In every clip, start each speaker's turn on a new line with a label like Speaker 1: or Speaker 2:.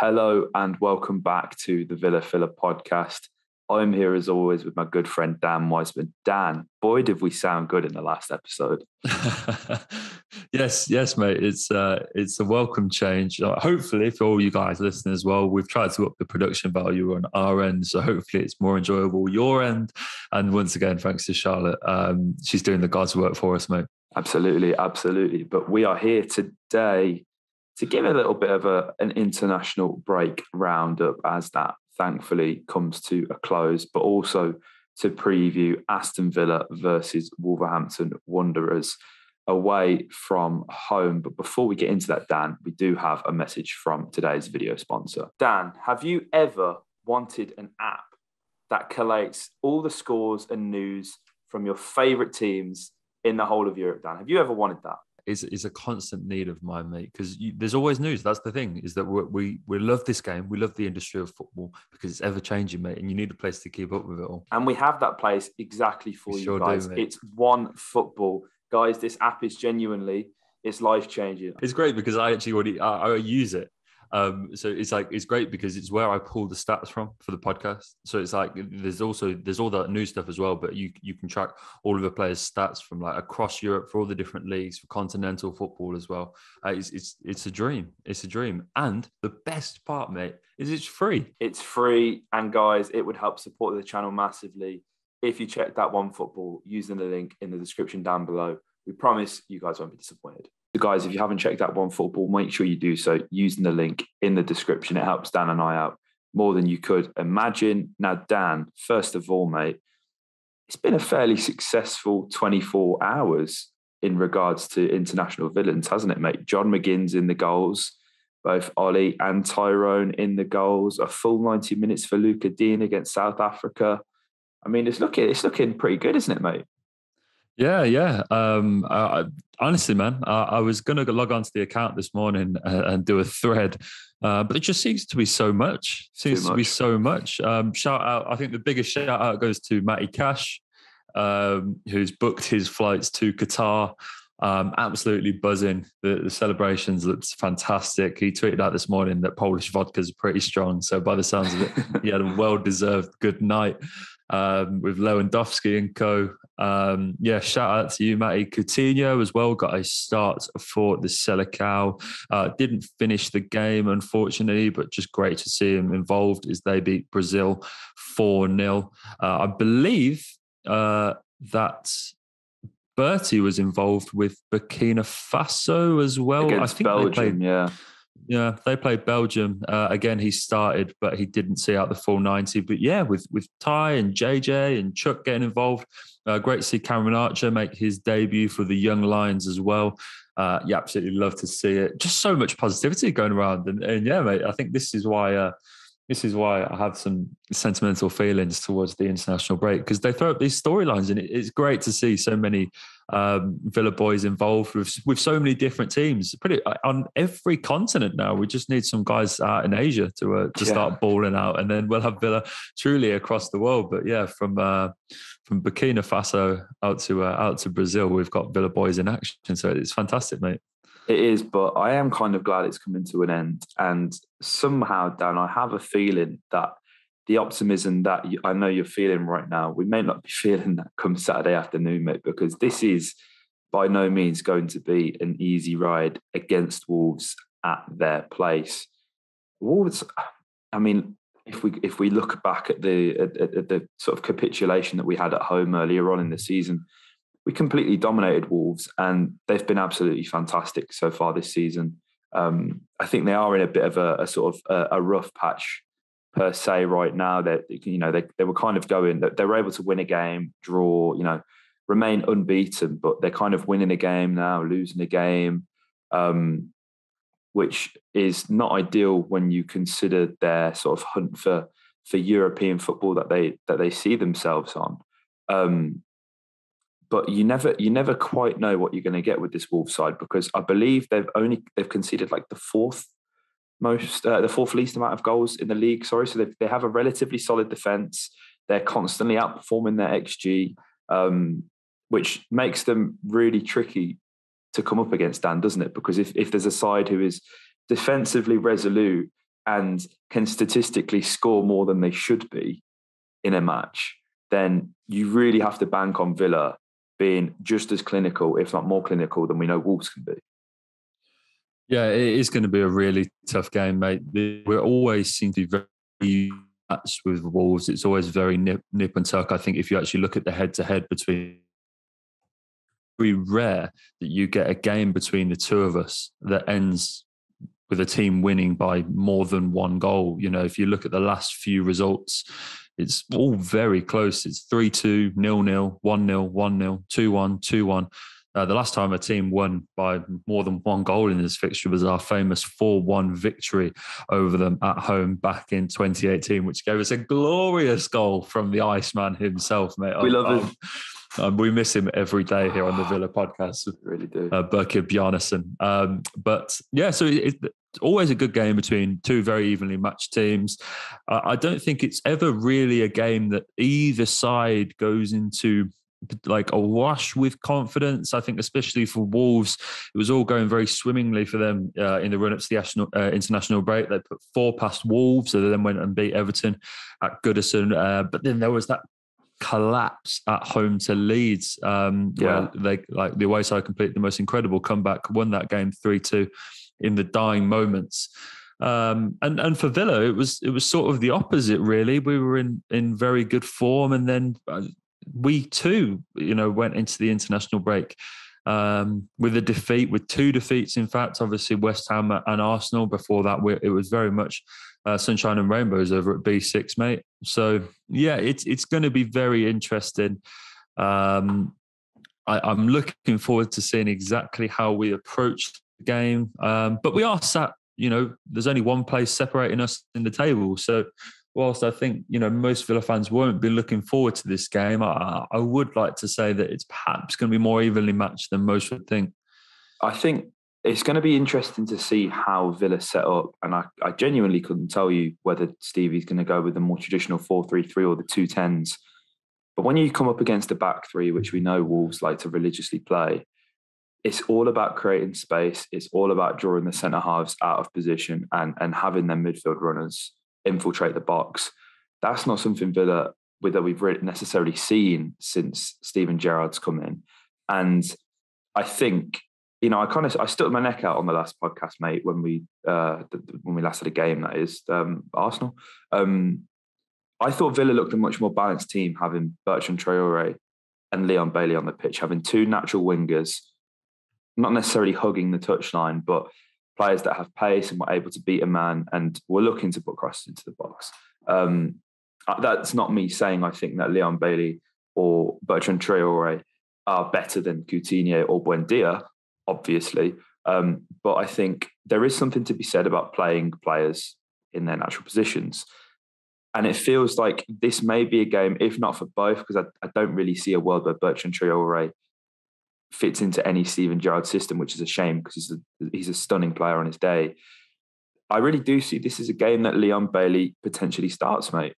Speaker 1: Hello and welcome back to the Villa Filler podcast. I'm here as always with my good friend Dan Weisman. Dan, boy, did we sound good in the last episode.
Speaker 2: yes, yes, mate. It's uh, it's a welcome change. Uh, hopefully, for all you guys listening as well, we've tried to up the production value on our end, so hopefully it's more enjoyable your end. And once again, thanks to Charlotte, um, she's doing the God's work for us, mate.
Speaker 1: Absolutely, absolutely. But we are here today to give a little bit of a, an international break roundup as that thankfully comes to a close, but also to preview Aston Villa versus Wolverhampton Wanderers away from home. But before we get into that, Dan, we do have a message from today's video sponsor. Dan, have you ever wanted an app that collates all the scores and news from your favorite teams in the whole of Europe, Dan? Have you ever wanted that?
Speaker 2: Is is a constant need of mine, mate. Because there's always news. That's the thing is that we, we love this game. We love the industry of football because it's ever changing, mate. And you need a place to keep up with it all.
Speaker 1: And we have that place exactly for we you sure guys. Do, it's OneFootball, guys. This app is genuinely it's life changing.
Speaker 2: It's great because I actually already I, I use it um, so it's like it's great because it's where I pull the stats from for the podcast. So it's like there's also there's all that new stuff as well, but you you can track all of the players' stats from like across Europe for all the different leagues for continental football as well. Uh, it's it's it's a dream. It's a dream, and the best part, mate, is it's free.
Speaker 1: It's free, and guys, it would help support the channel massively if you check that OneFootball using the link in the description down below. We promise you guys won't be disappointed. So guys, if you haven't checked out OneFootball, make sure you do so using the link in the description. It helps Dan and I out more than you could imagine. Now, Dan, first of all, mate, it's been a fairly successful 24 hours in regards to international villains, hasn't it, mate? John McGinn's in the goals, both Ollie and Tyrone in the goals, a full 90 minutes for Lucas Digne against South Africa. I mean, it's looking it's looking pretty good, isn't it, mate?
Speaker 2: Yeah, yeah. Um, I, honestly, man, I, I was going to log onto the account this morning and, and do a thread, uh, but it just seems to be so much. Seems much. to be so much. Um, shout out! I think the biggest shout out goes to Matty Cash, um, who's booked his flights to Qatar. Um, absolutely buzzing. The, the, celebrations looked fantastic. He tweeted out this morning that Polish vodkas are pretty strong. So by the sounds of it, he had a well-deserved good night um, with Lewandowski and co. Um, yeah, shout out to you, Matty Coutinho as well. Got a start for the Seleção. Uh, didn't finish the game, unfortunately, but just great to see him involved as they beat Brazil 4 0. Uh, I believe uh, that Bertie was involved with Burkina Faso as well.
Speaker 1: Against
Speaker 2: I think
Speaker 1: Belgium,
Speaker 2: played,
Speaker 1: yeah.
Speaker 2: Yeah, they played Belgium. Uh, again, he started, but he didn't see out the full 90. But yeah, with with Ty and JJ and Chuck getting involved, uh, great to see Cameron Archer make his debut for the Young Lions as well. Uh, yeah, absolutely love to see it. Just so much positivity going around. And, and yeah, mate, I think this is why uh, this is why I have some sentimental feelings towards the international break because they throw up these storylines, and it's great to see so many um, Villa boys involved with with so many different teams. Pretty uh, on every continent now. We just need some guys out in Asia to uh, to yeah. start balling out, and then we'll have Villa truly across the world. But yeah, from uh, from Burkina Faso out to uh, out to Brazil, we've got Villa boys in action. So it's fantastic, mate.
Speaker 1: It is, but I am kind of glad it's coming to an end. And somehow, Dan, I have a feeling that the optimism that I know you're feeling right now, we may not be feeling that come Saturday afternoon, mate, because this is by no means going to be an easy ride against Wolves at their place. Wolves, I mean, if we if we look back at the at, at the sort of capitulation that we had at home earlier on in the season, we completely dominated Wolves, and they've been absolutely fantastic so far this season. Um, I think they are in a bit of a, a sort of a, a, rough patch per se right now. That you know they they were kind of going that they were able to win a game, draw, you know, remain unbeaten, but they're kind of winning a game now, losing a game, um, which is not ideal when you consider their sort of hunt for for European football that they that they see themselves on. Um, but you never you never quite know what you're going to get with this Wolves side because I believe they've only they've conceded like the fourth most uh, the fourth least amount of goals in the league. Sorry, so they they have a relatively solid defense. They're constantly outperforming their xG, um, which makes them really tricky to come up against. Dan, doesn't it? Because if if there's a side who is defensively resolute and can statistically score more than they should be in a match, then you really have to bank on Villa being just as clinical, if not more clinical, than we know Wolves can be.
Speaker 2: Yeah, it is going to be a really tough game, mate. We always seem to be very matched with Wolves. It's always very nip, nip and tuck. I think if you actually look at the head to head between very rare that you get a game between the two of us that ends with a team winning by more than one goal. You know, if you look at the last few results, it's all very close. It's 3 2, 0 0, 1 0, 1 0, 2 1, 2 1. Uh, the last time a team won by more than one goal in this fixture was our famous 4 1 victory over them at home back in 2018, which gave us a glorious goal from the Iceman himself, mate.
Speaker 1: We love um, him.
Speaker 2: Um, we miss him every day here on the Villa podcast.
Speaker 1: We really do.
Speaker 2: Uh, Birkir Bjarnason. Um, but yeah, so it, it's always a good game between two very evenly matched teams. Uh, I don't think it's ever really a game that either side goes into like a wash with confidence. I think, especially for Wolves, it was all going very swimmingly for them uh, in the run up to the national, uh, international break. They put four past Wolves, so they then went and beat Everton at Goodison. Uh, but then there was that collapse at home to Leeds. Um, yeah, they like the away side completed the most incredible comeback, won that game three two in the dying moments. Um, and and for Villa, it was it was sort of the opposite. Really, we were in in very good form, and then uh, we too, you know, went into the international break um, with a defeat, with two defeats, in fact, obviously West Ham and Arsenal. Before that, it was very much uh, sunshine and rainbows over at B6, mate. So yeah, it's it's going to be very interesting. Um, I, am looking forward to seeing exactly how we approach the game. Um, but we are sat, you know, there's only one place separating us in the table, so whilst I think you know most Villa fans won't be looking forward to this game, I, I would like to say that it's perhaps going to be more evenly matched than most would think.
Speaker 1: I think it's going to be interesting to see how Villa set up, and I, I genuinely couldn't tell you whether Stevie's going to go with the more traditional four-three-three or the two tens. But when you come up against the back three, which we know Wolves like to religiously play, it's all about creating space. It's all about drawing the centre halves out of position and and having their midfield runners infiltrate the box. That's not something Villa that we've necessarily seen since Steven Gerrard's come in. And I think, you know, I kind of I stuck my neck out on the last podcast, mate, when we uh when we last had a game, that is um Arsenal. Um I thought Villa looked a much more balanced team having Bertrand Traore and Leon Bailey on the pitch, having two natural wingers, not necessarily hugging the touchline, but players that have pace and were able to beat a man and were looking to put crosses into the box. Um, uh, that's not me saying I think that Leon Bailey or Bertrand Traore are better than Coutinho or Buendia, obviously. Um, but I think there is something to be said about playing players in their natural positions. And it feels like this may be a game, if not for both, because I, I don't really see a world where Bertrand Traore fits into any Steven Gerrard system, which is a shame because he's a, he's a stunning player on his day. I really do see this as a game that Leon Bailey potentially starts, mate.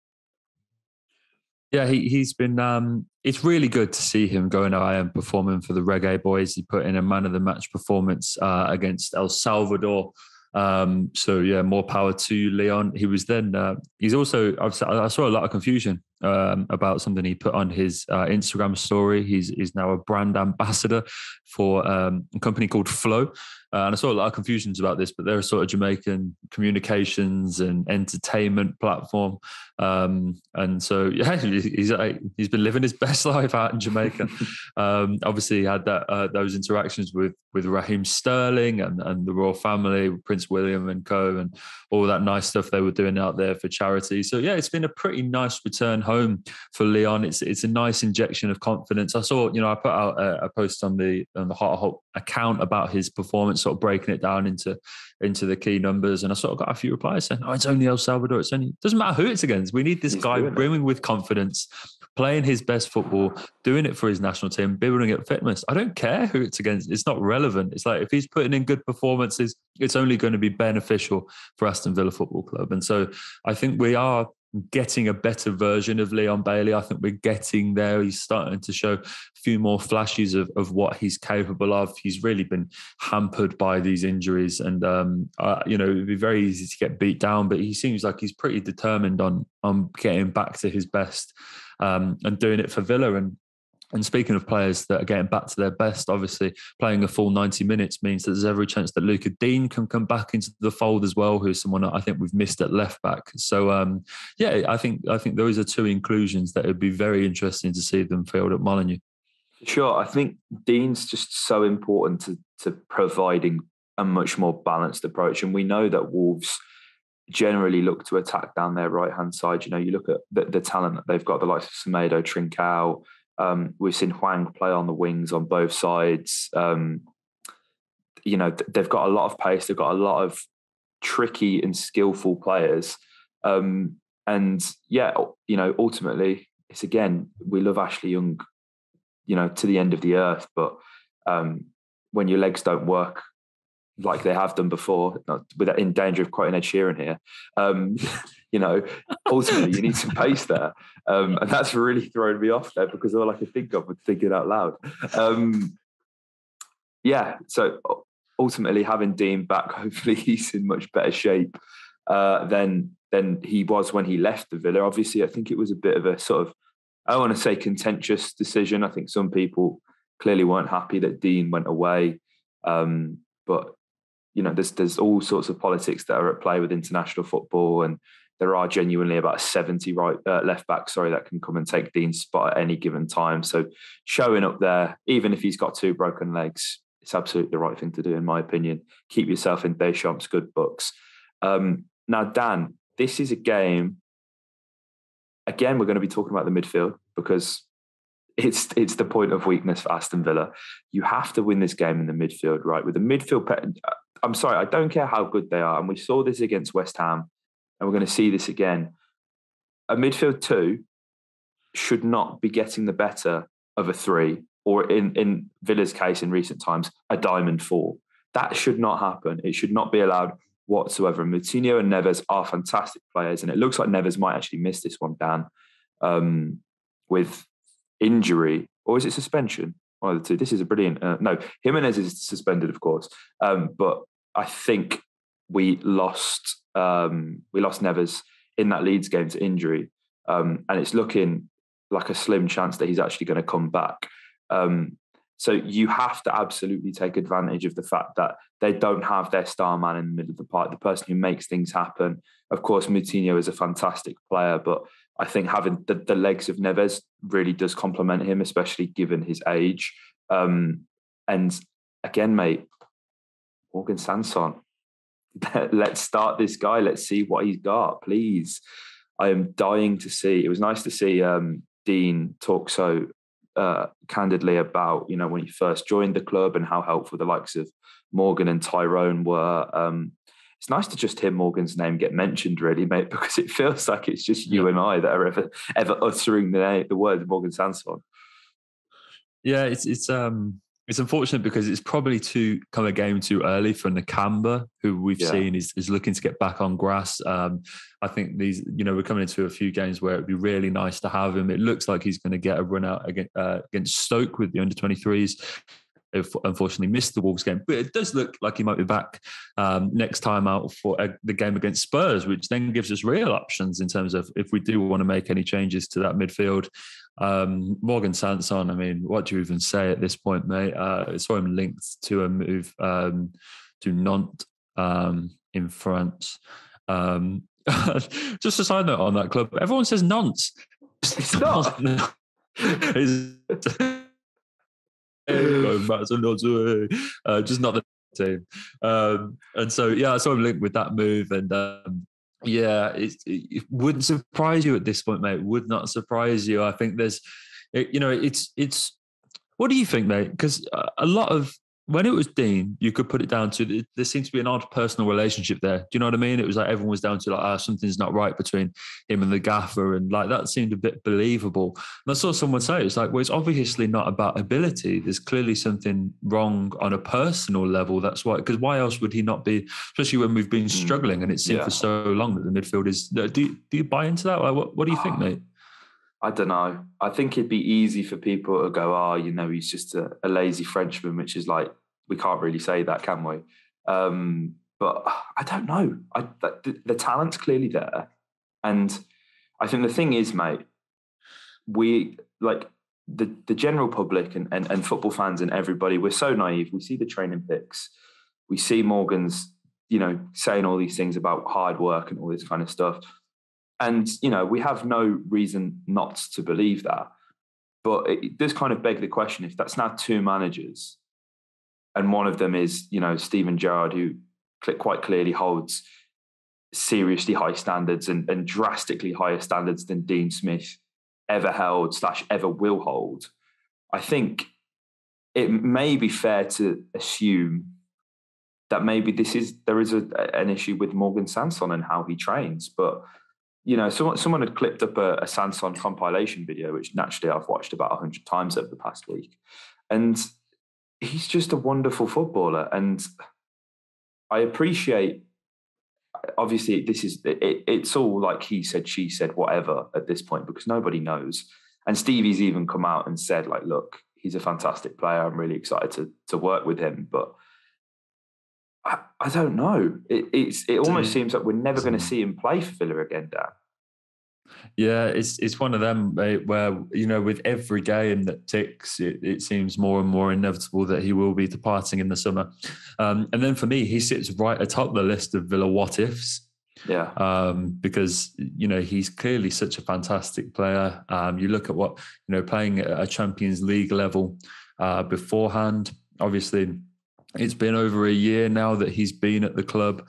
Speaker 2: Yeah, he he's been. Um, it's really good to see him going I and performing for the Reggae Boys. He put in a man of the match performance uh, against El Salvador um, so yeah, more power to Leon. He was then. Uh, he's also. I've, i saw a lot of confusion um, about something he put on his uh, Instagram story. He's he's now a brand ambassador for um, a company called Flow, uh, and I saw a lot of confusions about this, but they're a sort of Jamaican communications and entertainment platform. Um, and so, yeah, he's he's been living his best life out in Jamaica. um, obviously, he had that uh, those interactions with with Raheem Sterling and, and the royal family, Prince William and co, and all that nice stuff they were doing out there for charity. So, yeah, it's been a pretty nice return home for Leon. It's it's a nice injection of confidence. I saw, you know, I put out a, a post on the on the Hot Hot account about his performance sort of breaking it down into into the key numbers. And I sort of got a few replies saying, "Oh, it's only El Salvador. It's only doesn't matter who it's against. We need this He's guy brimming with confidence, playing his best football, doing it for his national team, building up fitness. I don't care who it's against. It's not relevant. It's like if he's putting in good performances, it's only going to be beneficial for Aston Villa Football Club. And so I think we are getting a better version of Leon Bailey. I think we're getting there. He's starting to show a few more flashes of, of what he's capable of. He's really been hampered by these injuries, and um, uh, you know it'd be very easy to get beat down. But he seems like he's pretty determined on on getting back to his best um, and doing it for Villa. And and speaking of players that are getting back to their best, obviously playing a full 90 minutes means that there's every chance that Lucas Digne can come back into the fold as well, who's someone I think we've missed at left back. So um, yeah, I think I think those are two inclusions that would be very interesting to see them field at Molineux.
Speaker 1: Sure, I think Digne's just so important to to providing a much more balanced approach, and we know that Wolves generally look to attack down their right hand side. You know, you look at the, the talent that they've got, the likes of Semedo, Trincao. Um, we've seen Hwang play on the wings on both sides. Um, you know, they've got a lot of pace. They've got a lot of tricky and skillful players. Um, and yeah, you know, ultimately, it's again, we love Ashley Young, you know, to the end of the earth. But um, when your legs don't work like they have done before, without in danger of quoting Ed Sheeran here, um, you know, ultimately you need some pace there. Um, and that's really thrown me off there because all I could think of was thinking out loud. Um, yeah, so ultimately having Digne back, hopefully he's in much better shape uh, than than he was when he left the Villa. Obviously, I think it was a bit of a sort of I want to say contentious decision. I think some people clearly weren't happy that Digne went away, um, but you know, there's there's all sorts of politics that are at play with international football, and there are genuinely about 70 right uh, left back, sorry, that can come and take Digne's spot at any given time. So showing up there, even if he's got two broken legs, it's absolutely the right thing to do, in my opinion. Keep yourself in Deschamps' good books. Um, now, Dan, this is a game. Again, we're going to be talking about the midfield because it's it's the point of weakness for Aston Villa. You have to win this game in the midfield, right? With the midfield, I'm sorry, I don't care how good they are, and we saw this against West Ham and we're going to see this again. A midfield two should not be getting the better of a three, or in, in Villa's case in recent times, a diamond four. That should not happen. It should not be allowed whatsoever. Moutinho and Neves are fantastic players, and it looks like Neves might actually miss this one, Dan, um, with injury, or is it suspension? One of the two. This is a brilliant. Uh, no, Jimenez is suspended, of course, um, but I think we lost um, we lost Neves in that Leeds game to injury, um, and it's looking like a slim chance that he's actually going to come back. Um, so you have to absolutely take advantage of the fact that they don't have their star man in the middle of the park, the person who makes things happen. Of course, Moutinho is a fantastic player, but I think having the, the legs of Neves really does complement him, especially given his age. Um, and again, mate, Morgan Sanson, let's start this guy. Let's see what he's got, please. I am dying to see. It was nice to see um, Digne talk so uh, candidly about you know when he first joined the club and how helpful the likes of Morgan and Tyrone were. Um, it's nice to just hear Morgan's name get mentioned, really, mate, because it feels like it's just you yeah. and I that are ever ever uttering the name, the word Morgan Sanson.
Speaker 2: Yeah, it's it's um it's unfortunate because it's probably too come a game too early for Nakamba, who we've yeah. seen is, is looking to get back on grass. Um, I think these, you know, we're coming into a few games where it'd be really nice to have him. It looks like he's going to get a run out against, uh, against Stoke with the under 23s. Unfortunately, missed the Wolves game, but it does look like he might be back um, next time out for uh, the game against Spurs, which then gives us real options in terms of if we do want to make any changes to that midfield. Um, Morgan Sanson, I mean, what do you even say at this point, mate? Uh, I saw him linked to a move um, to Nantes um, in France. Um, just a side note on that club, everyone says Nantes. It's not. it's, uh, just not the team. Um, and so, yeah, I saw him linked with that move, and um, yeah, it, it, wouldn't surprise you at this point, mate. Would not surprise you. I think there's, you know, it's it's. What do you think, mate? Because a lot of when it was Digne, you could put it down to there seems to be an odd personal relationship there. Do you know what I mean? It was like everyone was down to like, ah, oh, something's not right between him and the gaffer, and like that seemed a bit believable. And I saw someone say it's like, well, it's obviously not about ability. There's clearly something wrong on a personal level. That's why, because why else would he not be? Especially when we've been mm. struggling, and it seemed yeah. for so long that the midfield is. Do you, do you buy into that? What, what do you think, mate?
Speaker 1: I don't know. I think it'd be easy for people to go, oh, you know, he's just a, a lazy Frenchman, which is like, we can't really say that, can we? Um, but I don't know. I, the, the talent's clearly there. And I think the thing is, mate, we like the, the general public and, and, and football fans and everybody, we're so naive. We see the training pics, we see Morgan's, you know, saying all these things about hard work and all this kind of stuff and, you know, we have no reason not to believe that. But it does kind of beg the question if that's now two managers, and one of them is, you know, Steven Gerrard, who quite clearly holds seriously high standards and, and drastically higher standards than Dean Smith ever held slash ever will hold. I think it may be fair to assume that maybe this is there is a, an issue with Morgan Sanson and how he trains, but you know, someone someone had clipped up a, a Sanson compilation video, which naturally I've watched about hundred times over the past week, and he's just a wonderful footballer, and I appreciate. Obviously, this is it, it's all like he said, she said, whatever at this point because nobody knows. And Stevie's even come out and said, like, look, he's a fantastic player. I'm really excited to to work with him, but I, I don't know. It, it's it almost seems like we're never going to see him play for Villa again, Dan.
Speaker 2: Yeah, it's it's one of them mate, where you know with every game that ticks, it, it seems more and more inevitable that he will be departing in the summer. Um, and then for me, he sits right atop the list of Villa what ifs.
Speaker 1: Yeah.
Speaker 2: Um, because you know he's clearly such a fantastic player. Um, you look at what you know playing at a Champions League level uh, beforehand. Obviously, it's been over a year now that he's been at the club.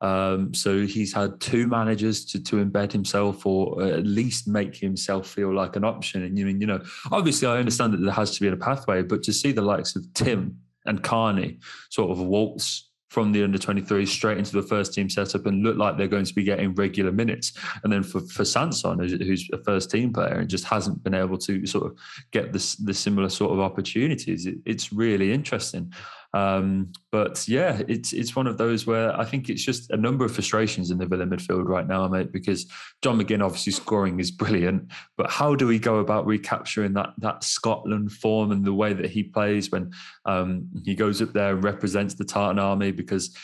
Speaker 2: Um, so he's had two managers to, to embed himself or at least make himself feel like an option. And you mean, you know, obviously I understand that there has to be a pathway, but to see the likes of Tim and Carney sort of waltz from the under 23 straight into the first team setup and look like they're going to be getting regular minutes. And then for, for Sanson, who's a first team player and just hasn't been able to sort of get this the similar sort of opportunities, it, it's really interesting. Um, but yeah, it's it's one of those where I think it's just a number of frustrations in the Villa midfield right now, mate. Because John McGinn obviously scoring is brilliant, but how do we go about recapturing that that Scotland form and the way that he plays when um, he goes up there and represents the Tartan Army? Because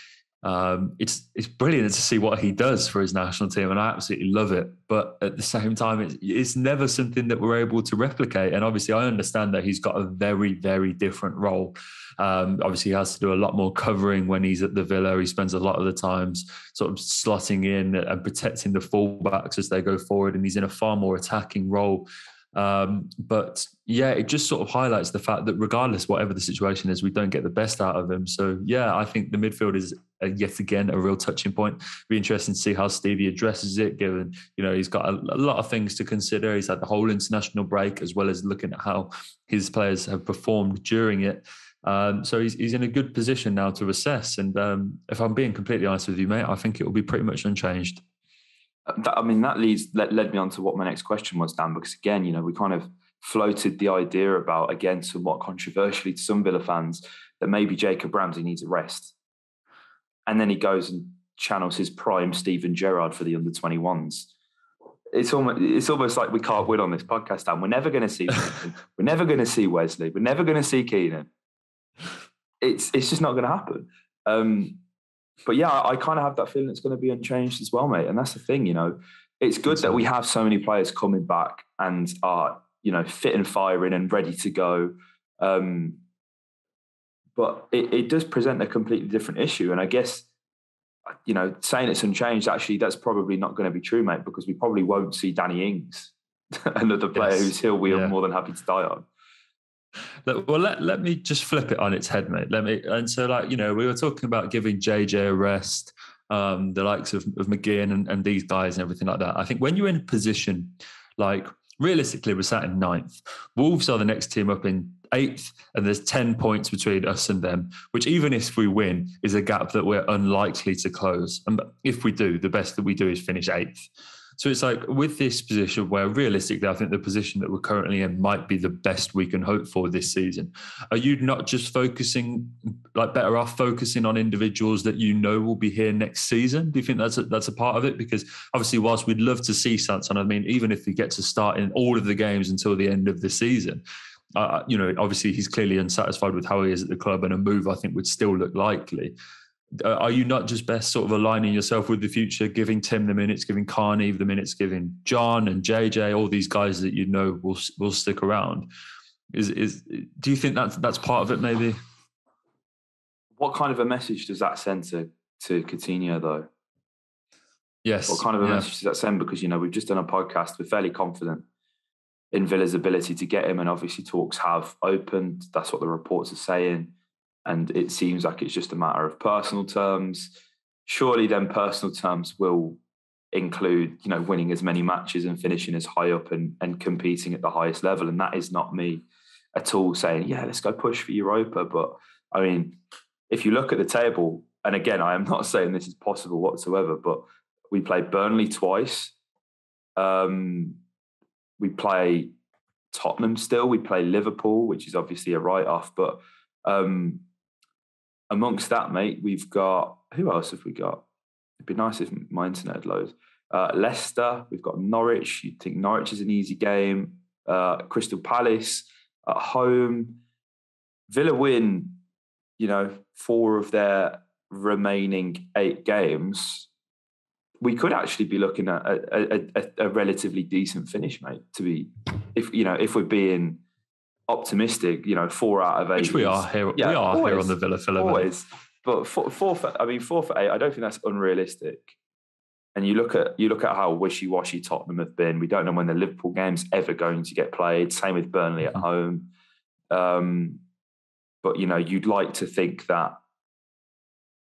Speaker 2: um, it's it's brilliant to see what he does for his national team, and I absolutely love it. But at the same time, it's, it's never something that we're able to replicate. And obviously, I understand that he's got a very very different role. Um, obviously, he has to do a lot more covering when he's at the Villa. He spends a lot of the times sort of slotting in and protecting the fullbacks as they go forward, and he's in a far more attacking role. Um, but yeah, it just sort of highlights the fact that regardless, whatever the situation is, we don't get the best out of him. So yeah, I think the midfield is a, yet again a real touching point. Be interesting to see how Stevie addresses it, given you know he's got a, a, lot of things to consider. He's had the whole international break as well as looking at how his players have performed during it. Um, so he's, he's in a good position now to assess. And um, if I'm being completely honest with you, mate, I think it will be pretty much unchanged.
Speaker 1: That, I mean, that leads led, led me on to what my next question was, Dan, because again, you know, we kind of floated the idea about, again, somewhat controversially to some Villa fans, that maybe Jacob Ramsey needs a rest. And then he goes and channels his prime Steven Gerrard for the under 21s. It's almost it's almost like we can't win on this podcast, Dan. We're never going to see we're never going to see Wesley. We're never going to see Keinan. It's it's just not going to happen. Um, but yeah, I, I kind of have that feeling it's going to be unchanged as well, mate. And that's the thing, you know, it's good that we have so many players coming back and are, you know, fit and firing and ready to go. Um, but it, it does present a completely different issue. And I guess, you know, saying it's unchanged, actually, that's probably not going to be true, mate, because we probably won't see Danny Ings, another player yes. whose hill we yeah. are more than happy to die on
Speaker 2: well, let, let me just flip it on its head, mate. Let me, and so like, you know, we were talking about giving JJ a rest, um, the likes of, of McGinn and, and these guys and everything like that. I think when you're in a position like realistically, we're sat in ninth. Wolves are the next team up in eighth, and there's 10 points between us and them, which, even if we win, is a gap that we're unlikely to close. And if we do, the best that we do is finish eighth. So it's like with this position where realistically, I think the position that we're currently in might be the best we can hope for this season. Are you not just focusing, like better off focusing on individuals that you know will be here next season? Do you think that's a, that's a part of it? Because obviously, whilst we'd love to see Sanson, I mean, even if he gets a start in all of the games until the end of the season, uh, you know, obviously he's clearly unsatisfied with how he is at the club, and a move I think would still look likely. Uh, are you not just best sort of aligning yourself with the future, giving Tim the minutes, giving Carney the minutes, giving John and JJ, all these guys that you know will will stick around? Is is do you think that's that's part of it? Maybe.
Speaker 1: What kind of a message does that send to to Coutinho though?
Speaker 2: Yes.
Speaker 1: What kind of a yeah. message does that send? Because you know we've just done a podcast. We're fairly confident in Villa's ability to get him, and obviously talks have opened. That's what the reports are saying and it seems like it's just a matter of personal terms. Surely, then personal terms will include, you know, winning as many matches and finishing as high up and, and competing at the highest level. And that is not me at all saying, yeah, let's go push for Europa. But I mean, if you look at the table, and again, I am not saying this is possible whatsoever, but we play Burnley twice. Um, we play Tottenham still. We play Liverpool, which is obviously a write off. But um, amongst that, mate, we've got who else have we got? It'd be nice if my internet had loads. Uh, Leicester, we've got Norwich. You'd think Norwich is an easy game. Uh, Crystal Palace at home. Villa win, you know, four of their remaining eight games. We could actually be looking at a, a, a, a relatively decent finish, mate. To be, if you know, if we're being optimistic, you know, four out of eight.
Speaker 2: Which we are here. Yeah, we are always, here on the Villa Filler.
Speaker 1: Always. But four, four for, I mean, four for eight, I don't think that's unrealistic. And you look at you look at how wishy-washy Tottenham have been. We don't know when the Liverpool game's ever going to get played. Same with Burnley at mm-hmm. home. Um, but you know, you'd like to think that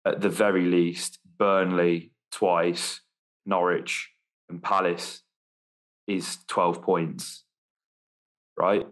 Speaker 1: at the very least, Burnley twice, Norwich, and Palace is 12 points, right?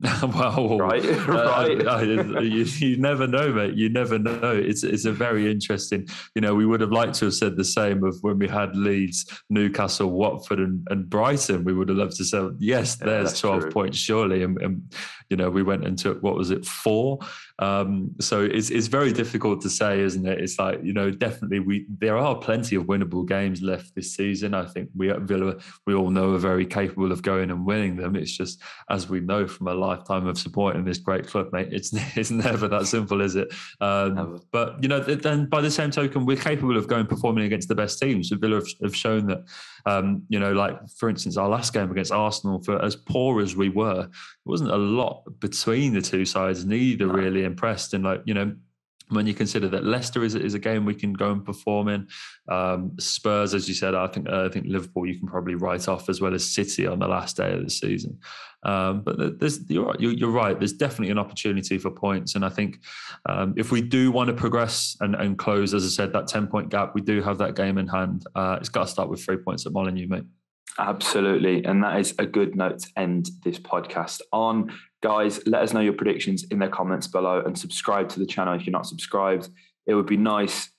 Speaker 2: well, right, right. Uh, you, you, never know, mate. You never know. It's it's a very interesting. You know, we would have liked to have said the same of when we had Leeds, Newcastle, Watford, and, and Brighton. We would have loved to say, yes, yeah, there's twelve true. points surely, and, and, you know, we went and took what was it four. Um, so it's it's very difficult to say, isn't it? It's like you know, definitely we there are plenty of winnable games left this season. I think we at Villa we all know are very capable of going and winning them. It's just as we know from a lifetime of supporting this great club, mate. It's it's never that simple, is it? Um, but you know, then by the same token, we're capable of going performing against the best teams. So Villa have, have shown that. Um, you know, like for instance, our last game against Arsenal, for as poor as we were, it wasn't a lot between the two sides. Neither no. really impressed. And like, you know, when you consider that Leicester is, is a game we can go and perform in, um, Spurs, as you said, I think uh, I think Liverpool you can probably write off as well as City on the last day of the season. Um, but there's, you're, right, you're, right. There's definitely an opportunity for points, and I think um, if we do want to progress and, and, close, as I said, that ten point gap, we do have that game in hand. Uh, it's got to start with three points at Molineux, mate.
Speaker 1: Absolutely. And that is a good note to end this podcast on. Guys, let us know your predictions in the comments below and subscribe to the channel if you're not subscribed. It would be nice,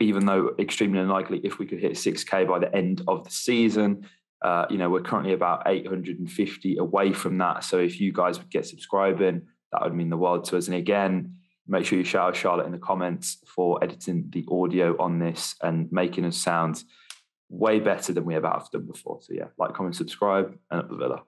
Speaker 1: even though extremely unlikely, if we could hit 6K by the end of the season. Uh, you know, we're currently about 850 away from that. So if you guys would get subscribing, that would mean the world to us. And again, make sure you shout out Charlotte in the comments for editing the audio on this and making us sound way better than we ever have done before. So yeah, like, comment, subscribe, and up the villa.